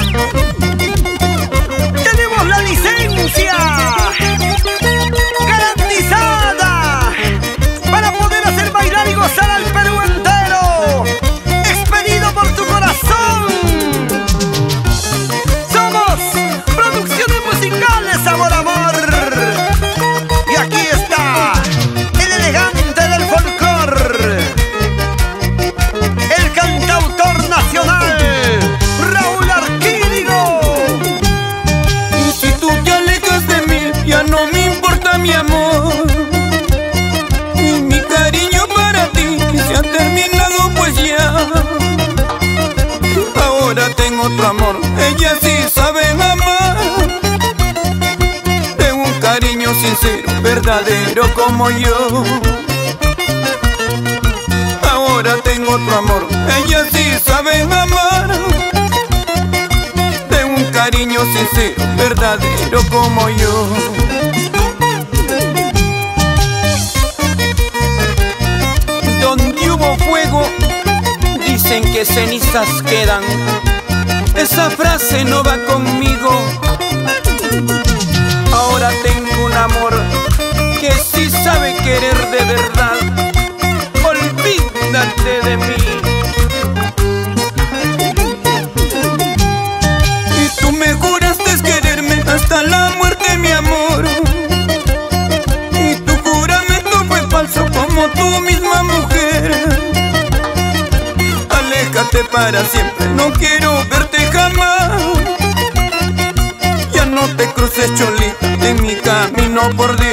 Música como yo. Ahora tengo otro amor, ella sí sabe amar. De un cariño sincero, verdadero como yo. Donde hubo fuego, dicen que cenizas quedan. Esa frase no va conmigo. Ahora tengo un amor que sí sabe querer de verdad, olvídate de mí. Y tú me juraste quererme hasta la muerte, mi amor. Y tu juramento fue falso como tu misma mujer. Aléjate para siempre, no quiero verte jamás. Ya no te cruces cholita en mi camino, por Dios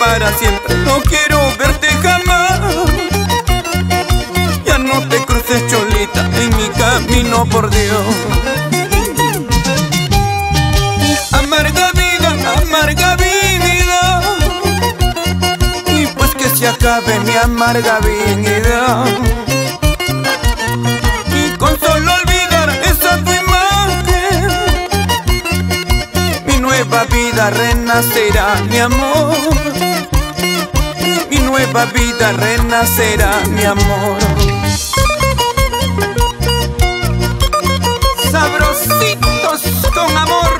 para siempre. No quiero verte jamás. Ya no te cruces cholita en mi camino, por Dios. Amarga vida, amarga vida. Y pues que se acabe mi amarga vida. Y con solo olvidar esa tu imagen, mi nueva vida renacerá, mi amor nueva vida renacerá mi amor. Sabrositos con amor.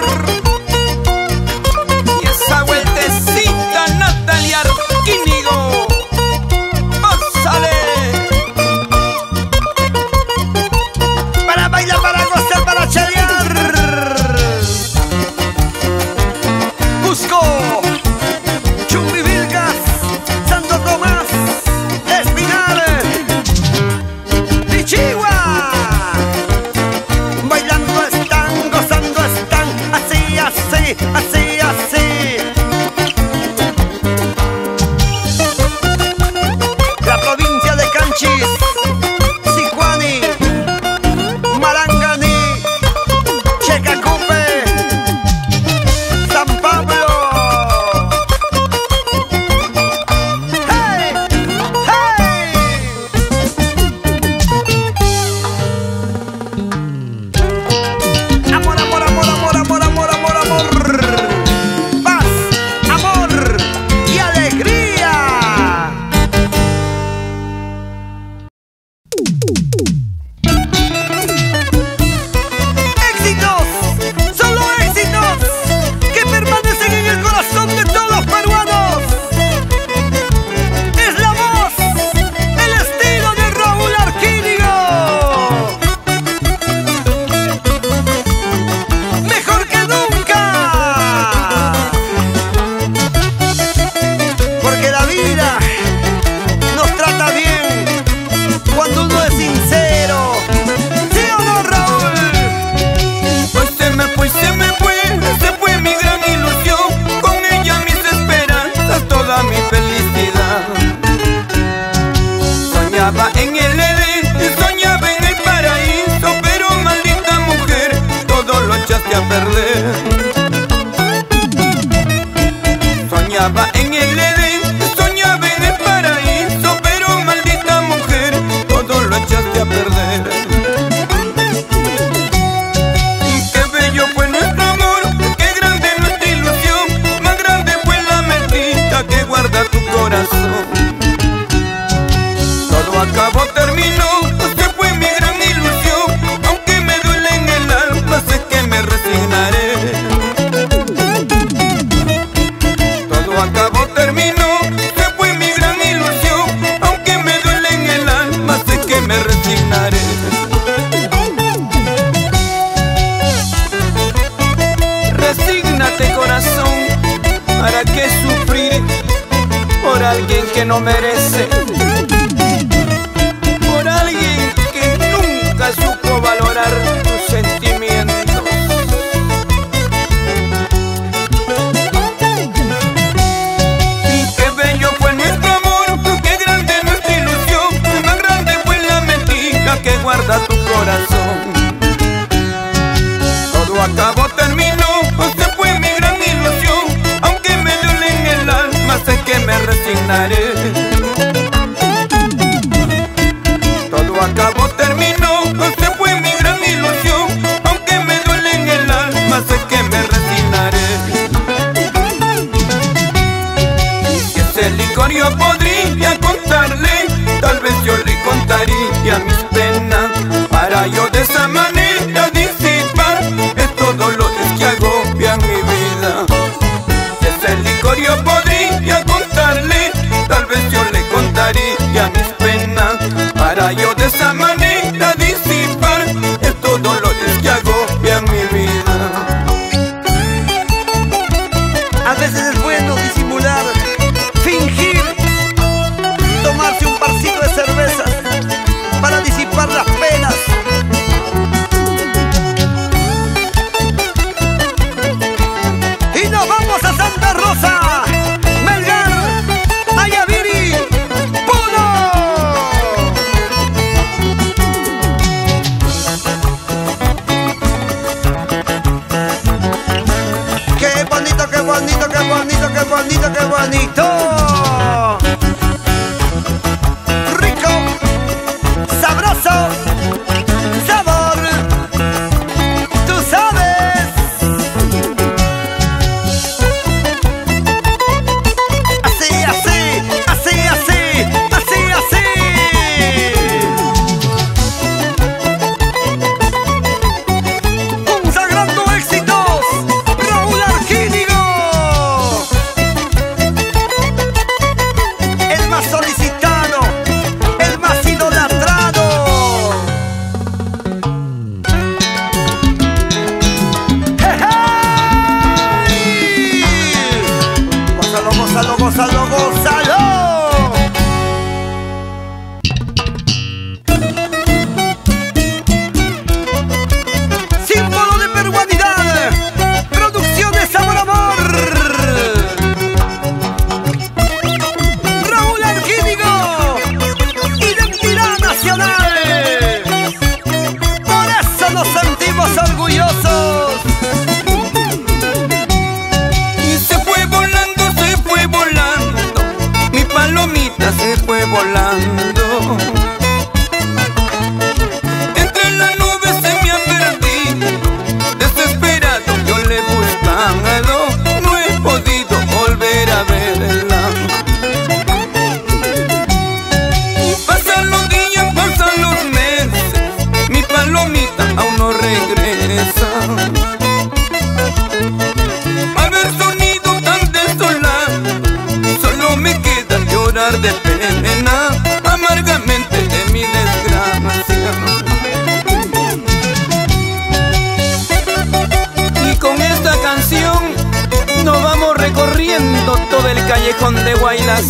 Todo todo acabó, terminó. Usted fue mi gran ilusión. Aunque me duele en el alma Sé que me resignaré. Todo acabó, terminó. Usted fue mi gran ilusión. Aunque me duele en el alma Sé que me resignaré. Que ese licor yo podría contarle Tal vez yo le contaría a mis Thank you. callejón de Guaylas.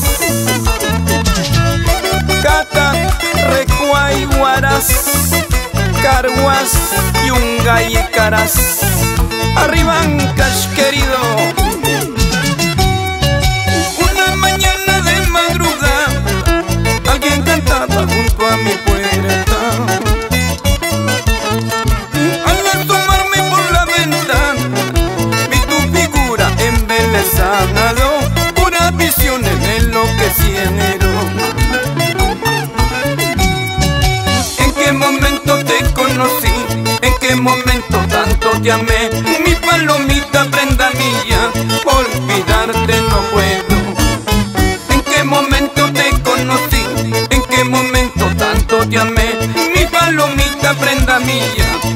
Cata, Recuay, Guaras, Carguas, Yungay y Caras. Arriban, cash querido. te mi palomita prenda mía, olvidarte no puedo. ¿En qué momento te conocí? ¿En qué momento tanto te amé? Mi palomita prenda mía.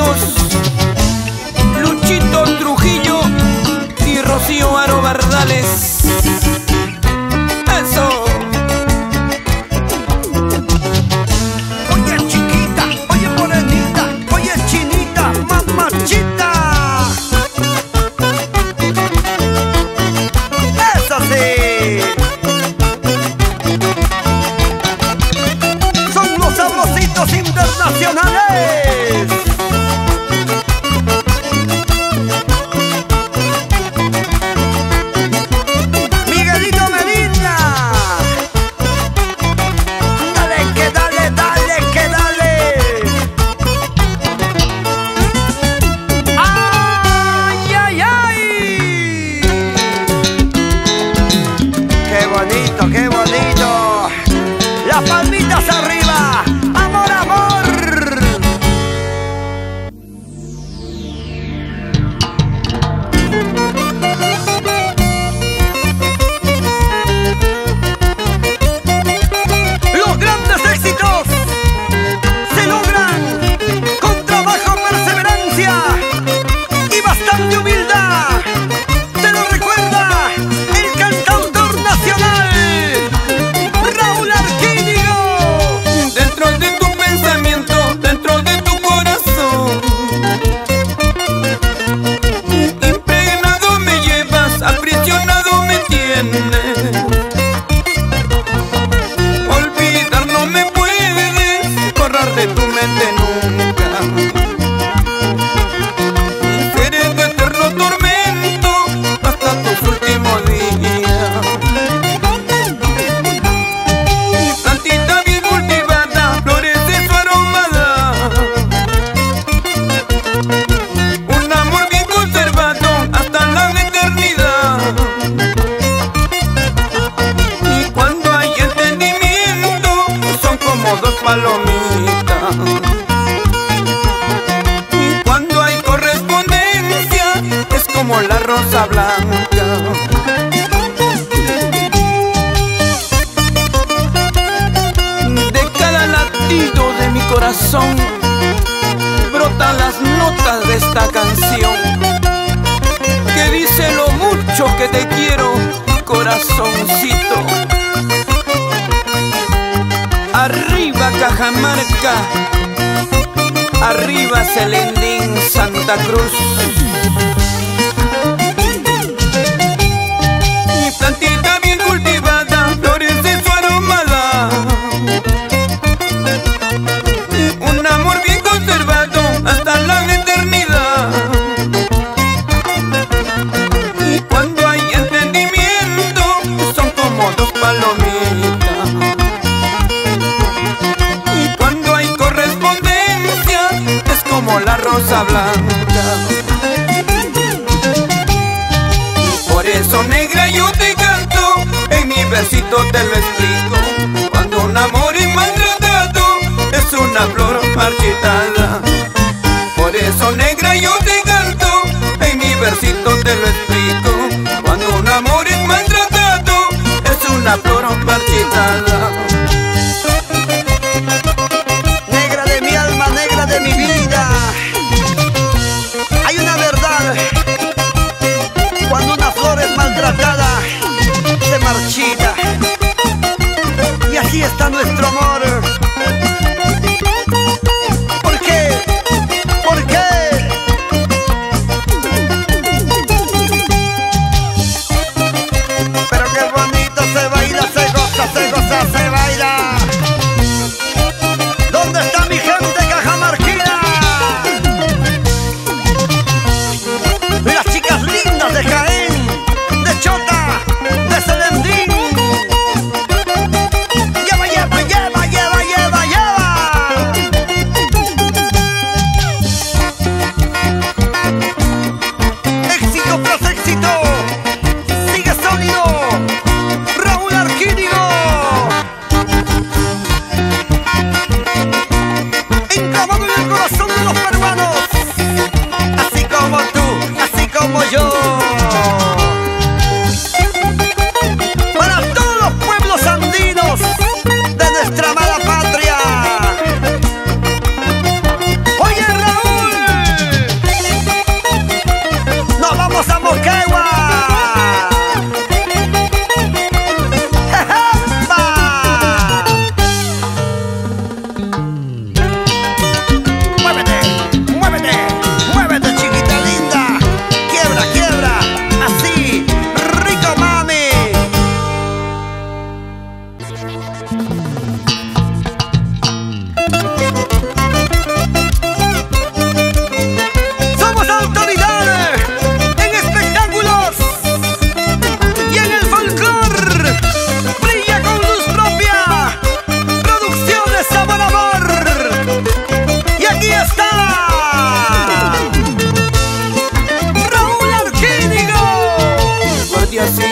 Ahijaditos, Guardia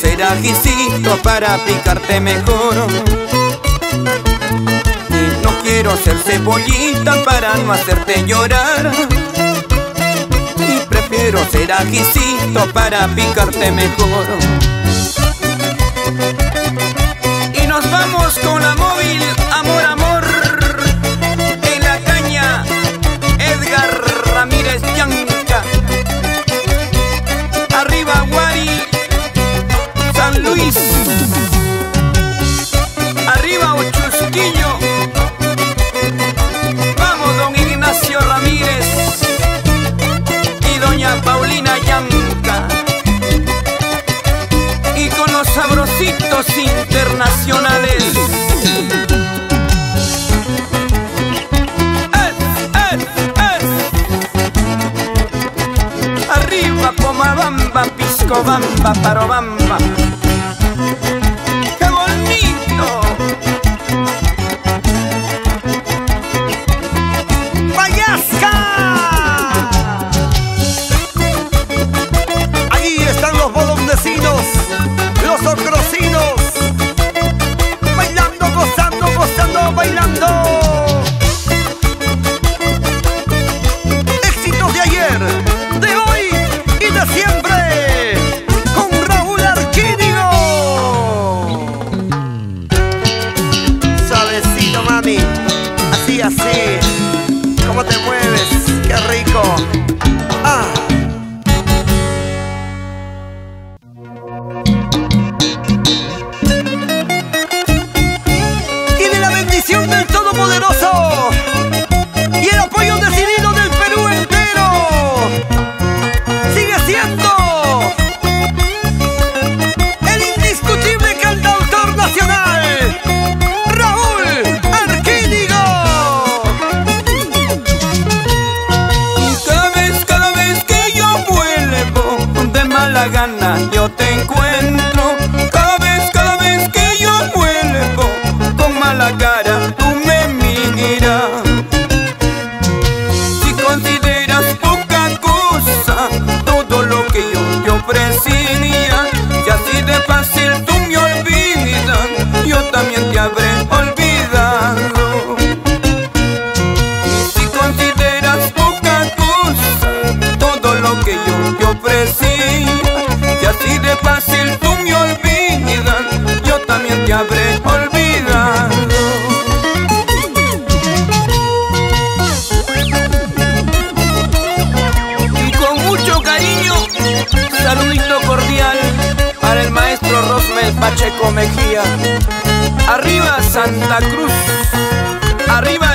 hacer ajicito para picarte mejor. Y no quiero hacer cebollita para no hacerte llorar. Y prefiero ser ajicito para picarte mejor. Y nos vamos con la móvil. nacionales. ¡Eh, eh, eh! Arriba Pomabamba, Piscobamba, Parobamba. Mejía. Arriba Santa Cruz. Arriba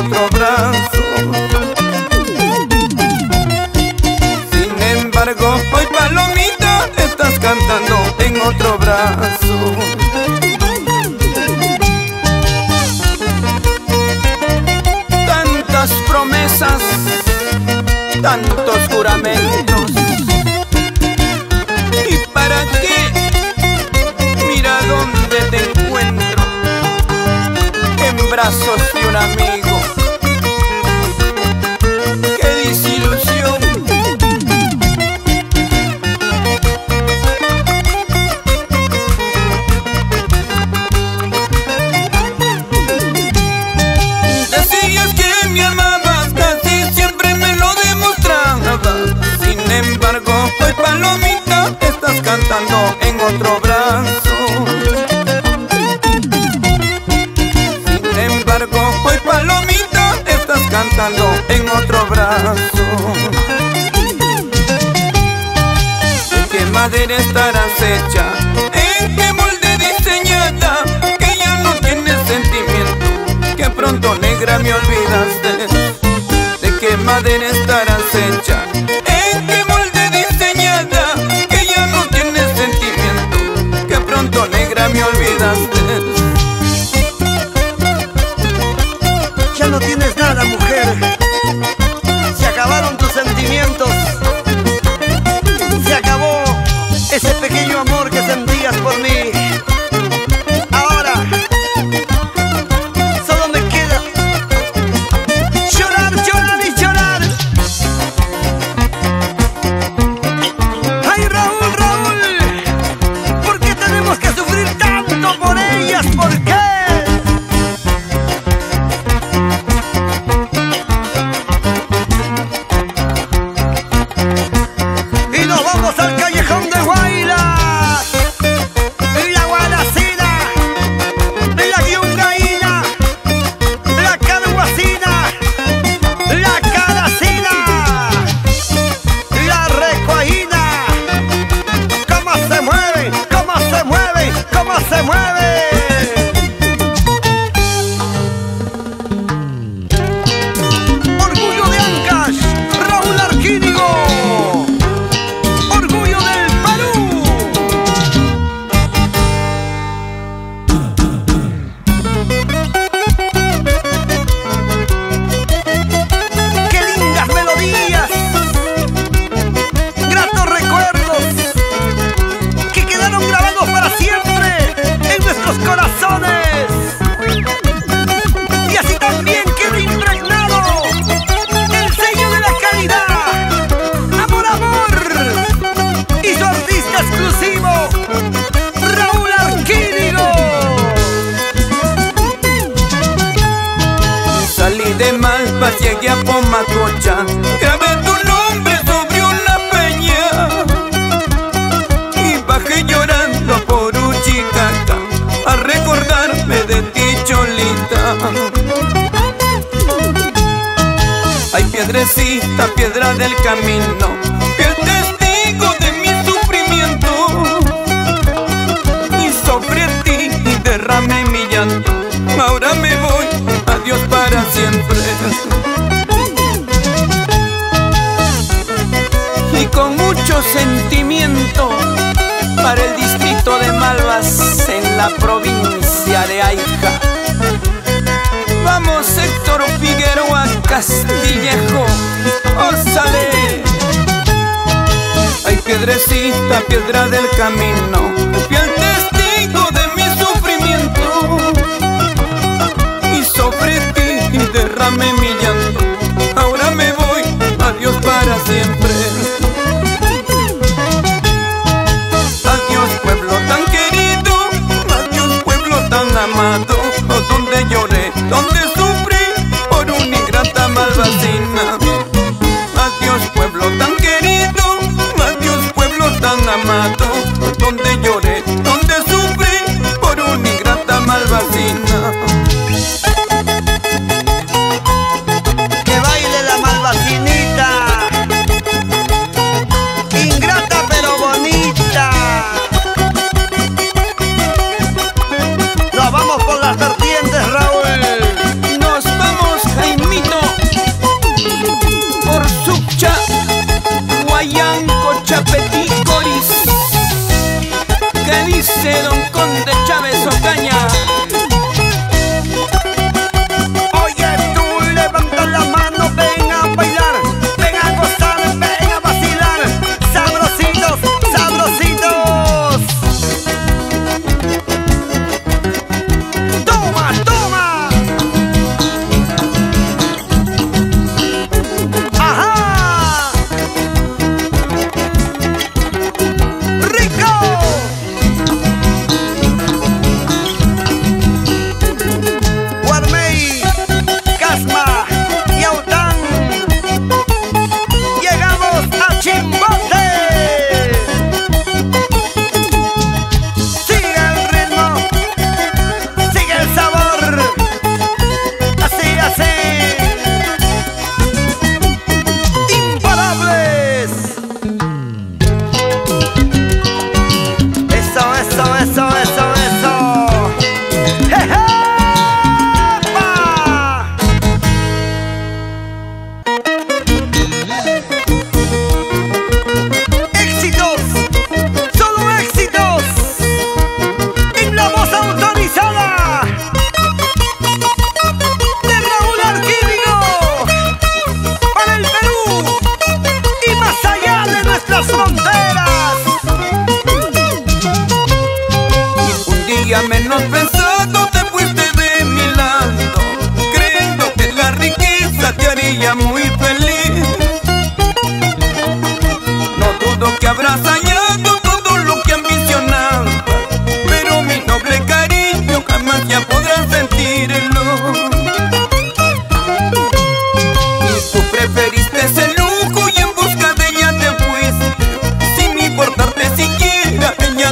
otro brazo. Sin embargo hoy palomita estás cantando en otro brazo. Tantas promesas, tantos juramentos. ¿Y para qué? Mira dónde te encuentro. En brazos de una amiga otro brazo. Sin embargo, hoy palomita, estás cantando en otro brazo. ¿En qué madera estarás hecha? ¿En qué molde diseñada? Que ya no tienes sentimiento, que pronto negra me olvidaste. ¿De qué madera estarás mi ahora me voy, adiós para siempre. Adiós pueblo tan querido, adiós pueblo tan amado, oh, donde lloré, donde sufrí por una ingrata malvacina. Adiós pueblo tan querido, adiós pueblo tan amado.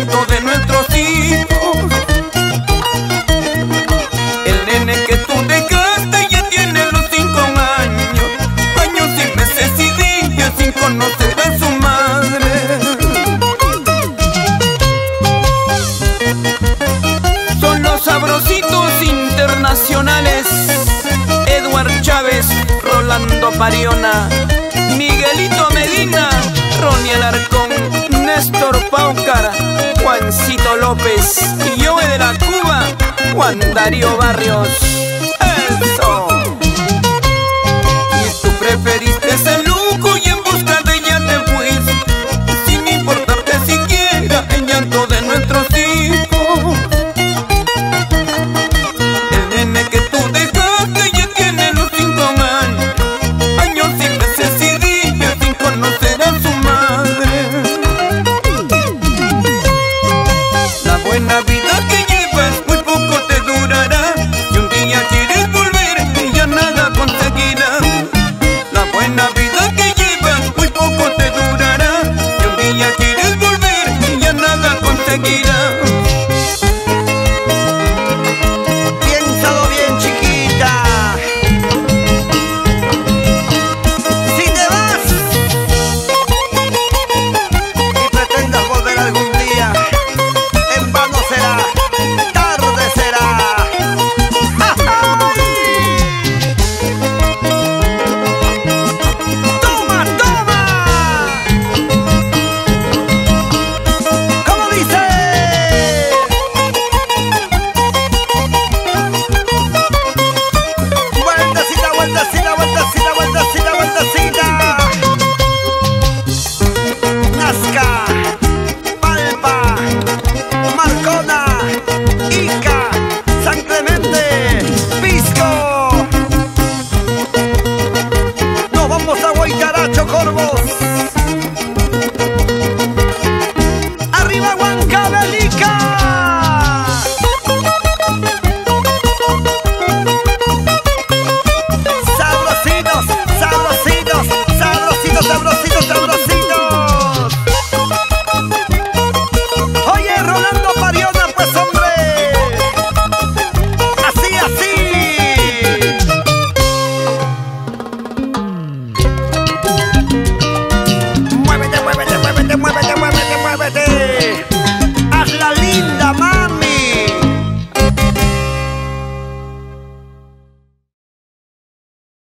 momento de nuevo barrios.